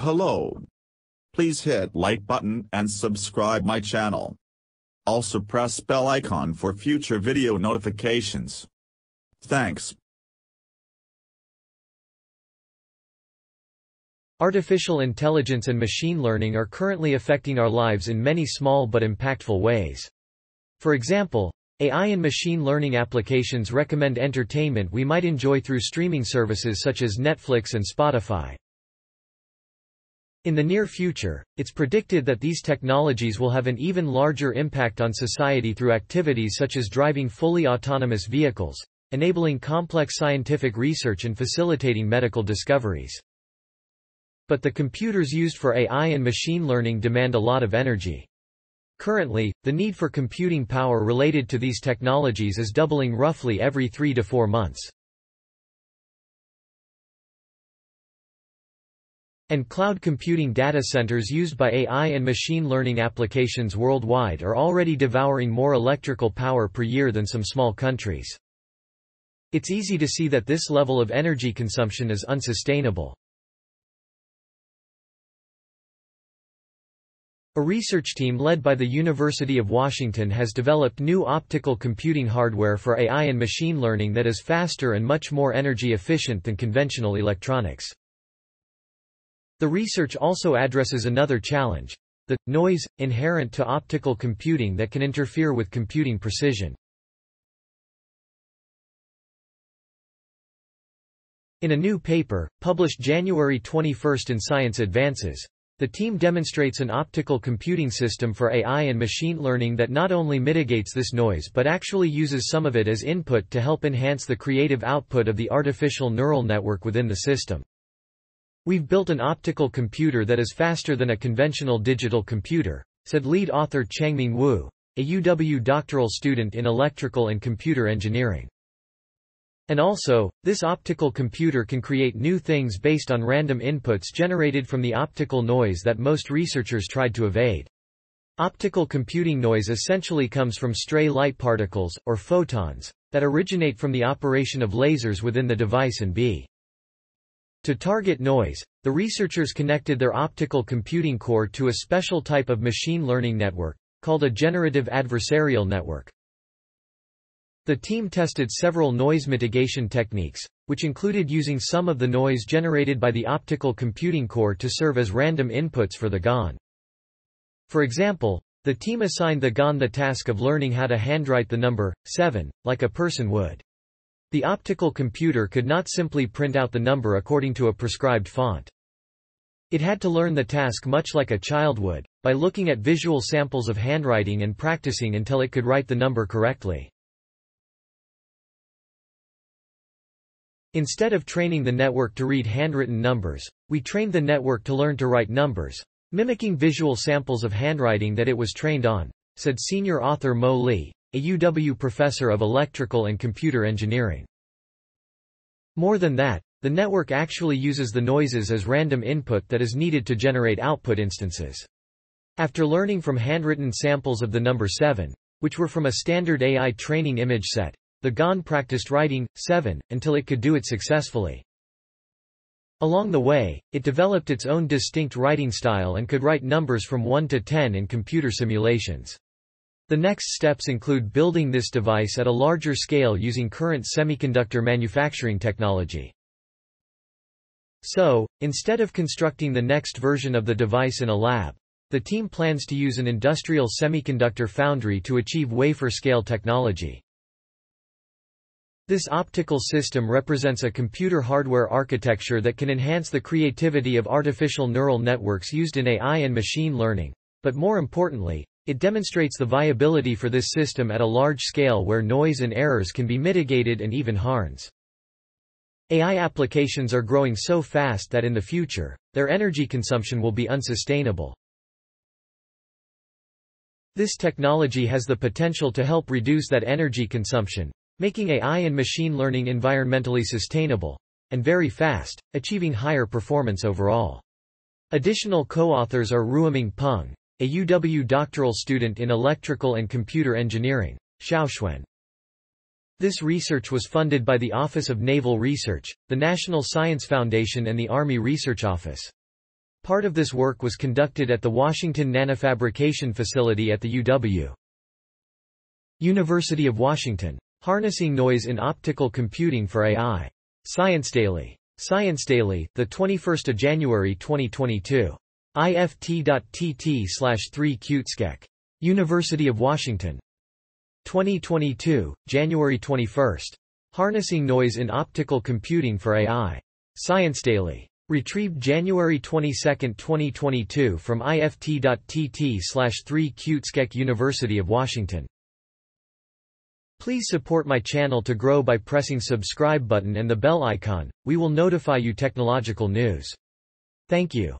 Hello. Please hit like button and subscribe my channel. Also press bell icon for future video notifications. Thanks. Artificial intelligence and machine learning are currently affecting our lives in many small but impactful ways. For example, AI and machine learning applications recommend entertainment we might enjoy through streaming services such as Netflix and Spotify. In the near future, it's predicted that these technologies will have an even larger impact on society through activities such as driving fully autonomous vehicles, enabling complex scientific research and facilitating medical discoveries. But the computers used for AI and machine learning demand a lot of energy. Currently, the need for computing power related to these technologies is doubling roughly every three to four months. And cloud computing data centers used by AI and machine learning applications worldwide are already devouring more electrical power per year than some small countries. It's easy to see that this level of energy consumption is unsustainable. A research team led by the University of Washington has developed new optical computing hardware for AI and machine learning that is faster and much more energy efficient than conventional electronics. The research also addresses another challenge, the noise inherent to optical computing that can interfere with computing precision. In a new paper, published January 21 in Science Advances, the team demonstrates an optical computing system for AI and machine learning that not only mitigates this noise but actually uses some of it as input to help enhance the creative output of the artificial neural network within the system. We've built an optical computer that is faster than a conventional digital computer, said lead author Changming Wu, a UW doctoral student in electrical and computer engineering. And also, this optical computer can create new things based on random inputs generated from the optical noise that most researchers tried to evade. Optical computing noise essentially comes from stray light particles, or photons, that originate from the operation of lasers within the device and be to target noise, the researchers connected their optical computing core to a special type of machine learning network, called a generative adversarial network. The team tested several noise mitigation techniques, which included using some of the noise generated by the optical computing core to serve as random inputs for the GAN. For example, the team assigned the GAN the task of learning how to handwrite the number 7, like a person would. The optical computer could not simply print out the number according to a prescribed font. It had to learn the task much like a child would, by looking at visual samples of handwriting and practicing until it could write the number correctly. Instead of training the network to read handwritten numbers, we trained the network to learn to write numbers, mimicking visual samples of handwriting that it was trained on, said senior author Mo Li, a UW professor of electrical and computer engineering. More than that, the network actually uses the noises as random input that is needed to generate output instances. After learning from handwritten samples of the number 7, which were from a standard AI training image set, the GAN practiced writing 7 until it could do it successfully. Along the way, it developed its own distinct writing style and could write numbers from 1 to 10 in computer simulations. The next steps include building this device at a larger scale using current semiconductor manufacturing technology. So, instead of constructing the next version of the device in a lab, the team plans to use an industrial semiconductor foundry to achieve wafer-scale technology. This optical system represents a computer hardware architecture that can enhance the creativity of artificial neural networks used in AI and machine learning, but more importantly, it demonstrates the viability for this system at a large scale where noise and errors can be mitigated and even harns. AI applications are growing so fast that in the future, their energy consumption will be unsustainable. This technology has the potential to help reduce that energy consumption, making AI and machine learning environmentally sustainable, and very fast, achieving higher performance overall. Additional co-authors are Ruoming Peng, a UW doctoral student in electrical and computer engineering, Xiaoxuan. This research was funded by the Office of Naval Research, the National Science Foundation and the Army Research Office. Part of this work was conducted at the Washington Nanofabrication Facility at the UW. University of Washington. Harnessing Noise in Optical Computing for AI. Science Daily. Science Daily, 21 January 2022. ift.tt slash 3 cutescek. University of Washington. 2022, January 21. Harnessing Noise in Optical Computing for AI. Science Daily. Retrieved January 22, 2022 from ift.tt slash 3 cutescek University of Washington. Please support my channel to grow by pressing subscribe button and the bell icon, we will notify you technological news. Thank you.